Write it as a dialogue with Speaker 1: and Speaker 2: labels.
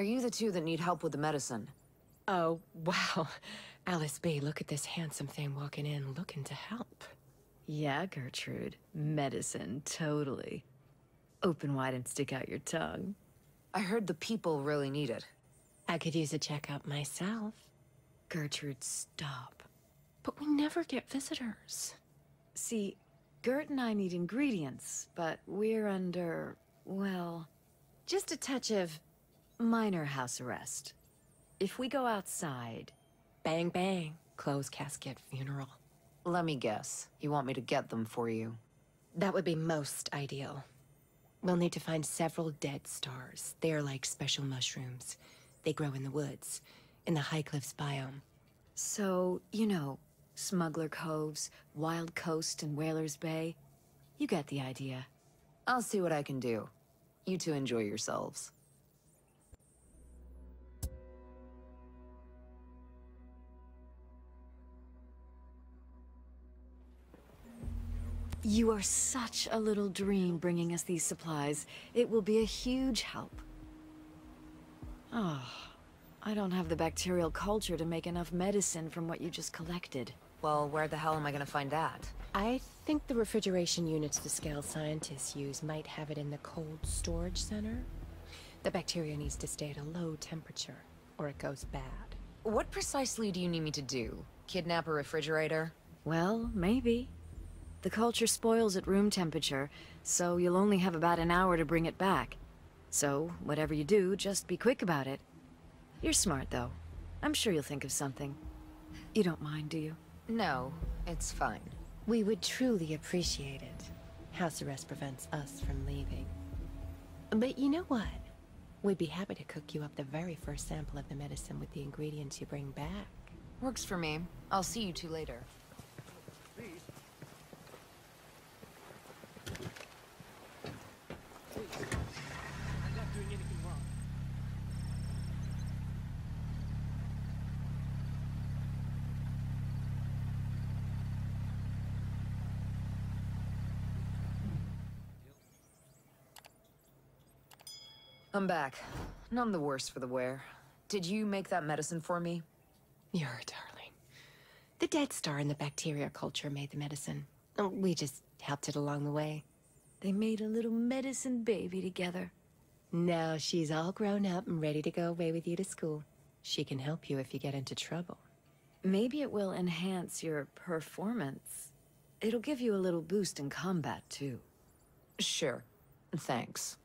Speaker 1: Are you the two that need help with the medicine?
Speaker 2: Oh, wow. Alice B, look at this handsome thing walking in, looking to help.
Speaker 3: Yeah, Gertrude. Medicine, totally. Open wide and stick out your tongue.
Speaker 1: I heard the people really need it.
Speaker 2: I could use a checkup myself.
Speaker 3: Gertrude, stop.
Speaker 2: But we never get visitors.
Speaker 3: See, Gert and I need ingredients, but we're under, well, just a touch of minor house arrest. If we go outside...
Speaker 2: Bang, bang. Close casket funeral.
Speaker 1: Let me guess. You want me to get them for you?
Speaker 2: That would be most ideal. We'll need to find several dead stars. They are like special mushrooms. They grow in the woods, in the High Cliffs biome.
Speaker 3: So, you know, Smuggler Coves, Wild Coast, and Whalers Bay. You get the idea.
Speaker 1: I'll see what I can do. You two enjoy yourselves.
Speaker 3: You are such a little dream bringing us these supplies. It will be a huge help. Oh, I don't have the bacterial culture to make enough medicine from what you just collected.
Speaker 1: Well, where the hell am I gonna find that?
Speaker 2: I think the refrigeration units the Skell scientists use might have it in the cold storage center. The bacteria needs to stay at a low temperature, or it goes bad.
Speaker 1: What precisely do you need me to do? Kidnap a refrigerator?
Speaker 3: Well, maybe. The culture spoils at room temperature, so you'll only have about an hour to bring it back. So, whatever you do, just be quick about it. You're smart, though. I'm sure you'll think of something. You don't mind, do you?
Speaker 1: No, it's fine.
Speaker 2: We would truly appreciate it. House arrest prevents us from leaving. But you know what? We'd be happy to cook you up the very first sample of the medicine with the ingredients you bring back.
Speaker 1: Works for me. I'll see you two later. I'm back. None the worse for the wear. Did you make that medicine for me?
Speaker 2: You're a darling. The Dead Star and the bacteria culture made the medicine. Oh, We just helped it along the way.
Speaker 3: They made a little medicine baby together.
Speaker 2: Now she's all grown up and ready to go away with you to school. She can help you if you get into trouble.
Speaker 3: Maybe it will enhance your performance. It'll give you a little boost in combat, too.
Speaker 1: Sure. Thanks.